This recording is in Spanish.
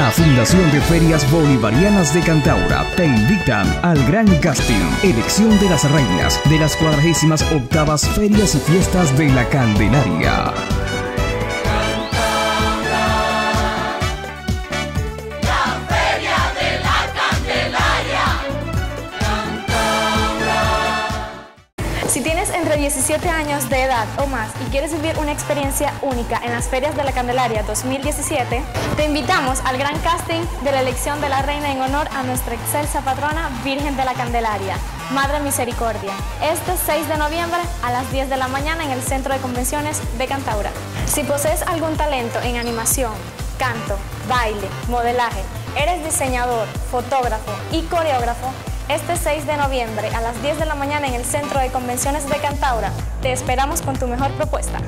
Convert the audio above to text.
La Fundación de Ferias Bolivarianas de Cantaura te invitan al gran casting, elección de las reinas de las cuadragésimas octavas Ferias y Fiestas de la Candelaria. Si tienes entre 17 años de edad o más y quieres vivir una experiencia única en las Ferias de la Candelaria 2017, te invitamos al gran casting de la elección de la reina en honor a nuestra excelsa patrona Virgen de la Candelaria, Madre Misericordia, este 6 de noviembre a las 10 de la mañana en el Centro de Convenciones de Cantaura. Si posees algún talento en animación, canto, baile, modelaje, eres diseñador, fotógrafo y coreógrafo, este 6 de noviembre a las 10 de la mañana en el Centro de Convenciones de Cantaura. Te esperamos con tu mejor propuesta.